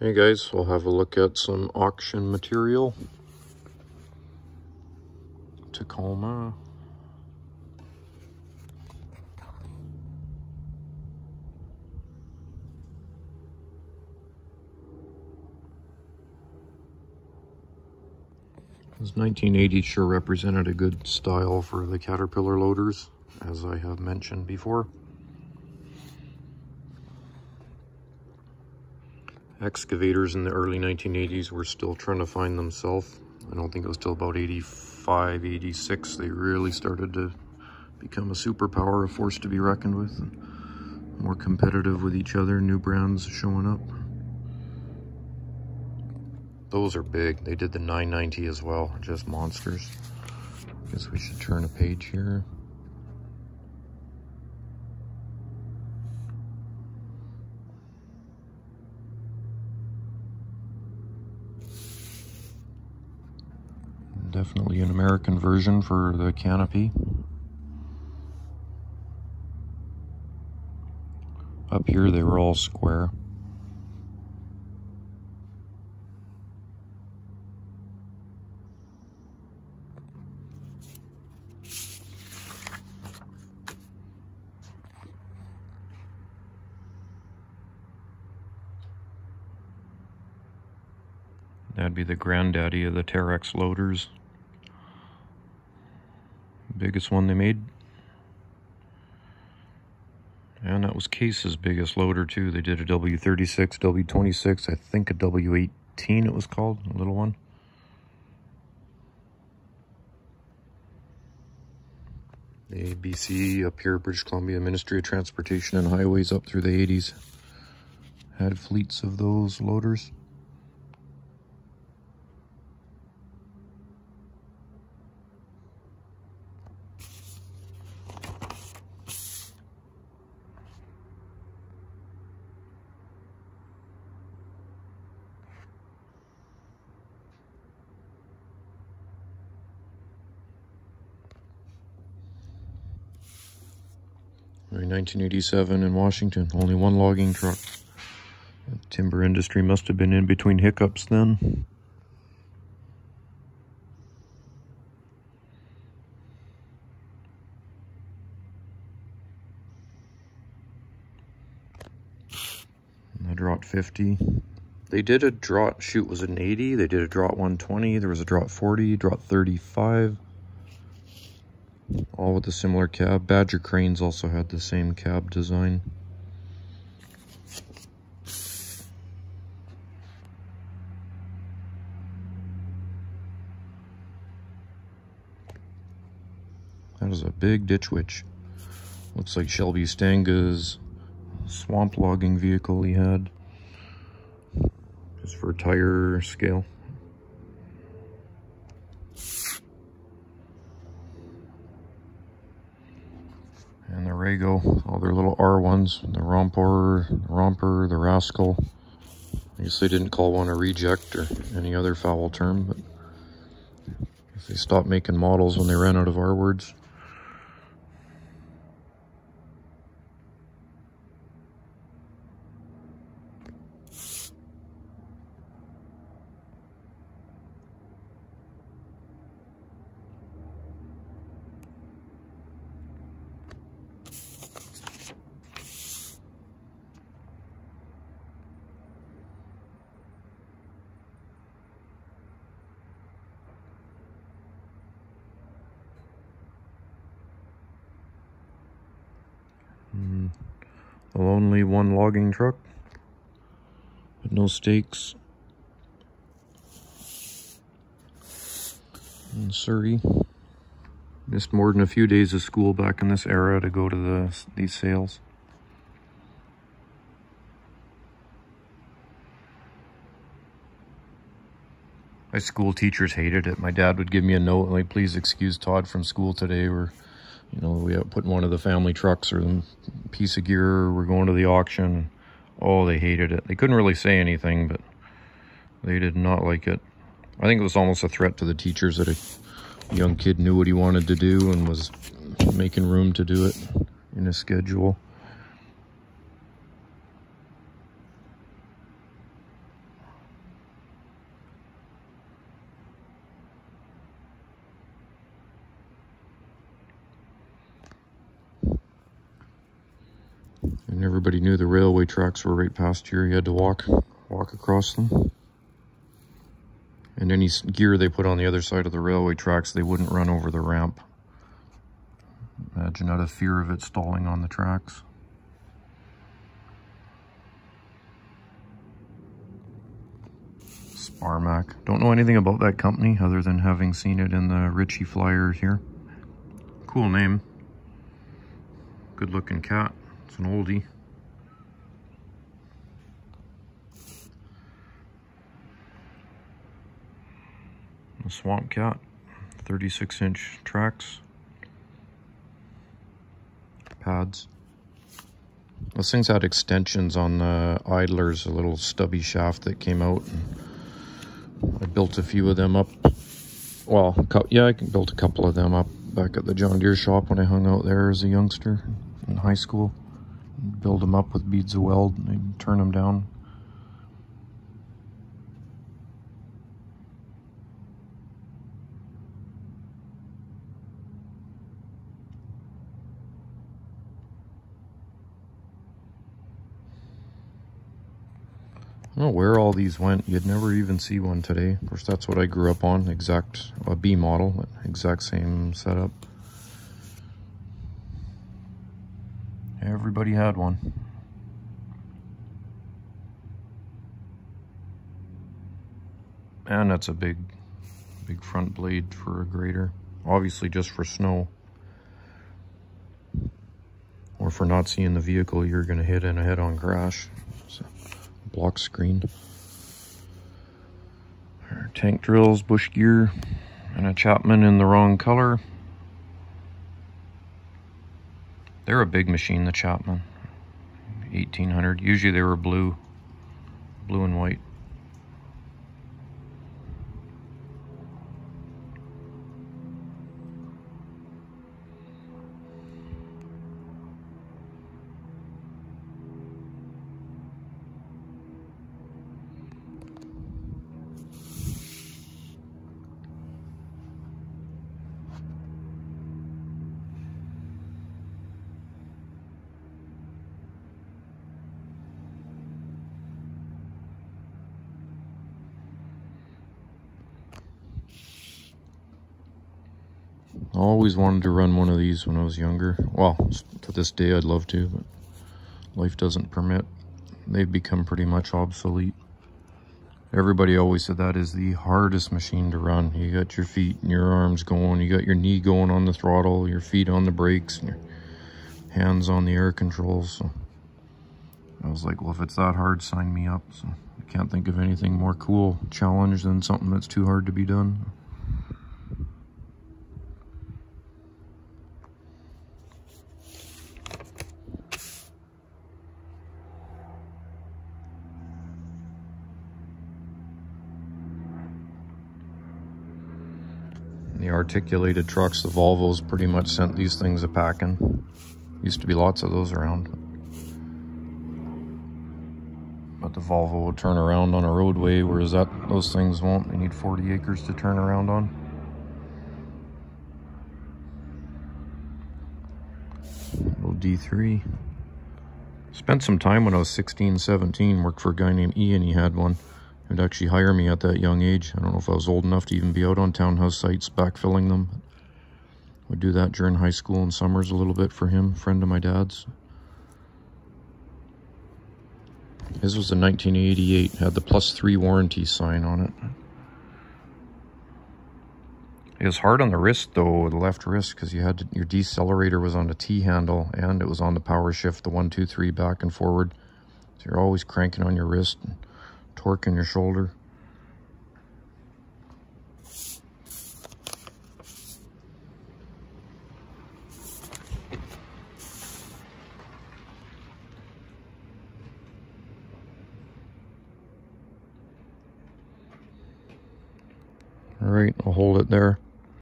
Hey guys, we'll have a look at some auction material. Tacoma. This 1980 sure represented a good style for the Caterpillar loaders, as I have mentioned before. Excavators in the early 1980s were still trying to find themselves. I don't think it was till about 85, 86 they really started to become a superpower, a force to be reckoned with, and more competitive with each other, new brands showing up. Those are big. They did the 990 as well, just monsters. I guess we should turn a page here. Definitely an American version for the canopy. Up here they were all square. That'd be the granddaddy of the Terex loaders biggest one they made. And that was Case's biggest loader too. They did a W36, W26, I think a W18 it was called, a little one. The ABC up here, British Columbia Ministry of Transportation and Highways up through the 80s had fleets of those loaders. 1987 in Washington, only one logging truck. The timber industry must have been in between hiccups then. And the Drott 50. They did a Drott shoot was an 80. They did a Drott 120. There was a Drott 40, Drott 35 all with a similar cab. Badger cranes also had the same cab design. That is a big ditch witch. Looks like Shelby Stanga's swamp logging vehicle he had. Just for tire scale. And Raygo, all their little R ones, the Romper, the Romper, the Rascal. I guess they didn't call one a reject or any other foul term, but they stopped making models when they ran out of R words. Only one logging truck but no stakes. In Surrey. Missed more than a few days of school back in this era to go to the these sales. My school teachers hated it. My dad would give me a note like, please excuse Todd from school today. We're you know, we put in one of the family trucks or the piece of gear. We're going to the auction. Oh, they hated it. They couldn't really say anything, but they did not like it. I think it was almost a threat to the teachers that a young kid knew what he wanted to do and was making room to do it in his schedule. Everybody knew the railway tracks were right past here. You had to walk, walk across them. And any gear they put on the other side of the railway tracks, they wouldn't run over the ramp. Imagine out of fear of it stalling on the tracks. Sparmac. Don't know anything about that company other than having seen it in the Ritchie flyer here. Cool name. Good looking cat. It's an oldie. A Swamp Cat. 36 inch tracks. Pads. Those things had extensions on the idlers, a little stubby shaft that came out. I built a few of them up. Well, yeah, I can built a couple of them up back at the John Deere shop when I hung out there as a youngster in high school. Build them up with beads of weld and turn them down. I don't know where all these went. You'd never even see one today. Of course, that's what I grew up on. Exact, a B model, exact same setup. Everybody had one. And that's a big, big front blade for a grader. Obviously just for snow. Or for not seeing the vehicle you're going to hit in a head-on crash. So block screen. Our tank drills, bush gear, and a Chapman in the wrong color. They're a big machine, the Chapman. 1800. Usually they were blue, blue and white. I always wanted to run one of these when I was younger. Well, to this day I'd love to, but life doesn't permit. They've become pretty much obsolete. Everybody always said that is the hardest machine to run. You got your feet and your arms going, you got your knee going on the throttle, your feet on the brakes, and your hands on the air controls. So I was like, well, if it's that hard, sign me up. So I can't think of anything more cool challenge than something that's too hard to be done. the articulated trucks, the Volvos pretty much sent these things a packing. Used to be lots of those around. But the Volvo will turn around on a roadway, whereas that those things won't. They need 40 acres to turn around on. Little D3. Spent some time when I was 16, 17, worked for a guy named Ian, he had one would actually hire me at that young age. I don't know if I was old enough to even be out on townhouse sites backfilling them. Would do that during high school and summers a little bit for him, friend of my dad's. His was a 1988, had the plus three warranty sign on it. It was hard on the wrist though, the left wrist, because you had to, your decelerator was on the T handle and it was on the power shift, the one, two, three, back and forward. So you're always cranking on your wrist torque in your shoulder. All right, I'll hold it there.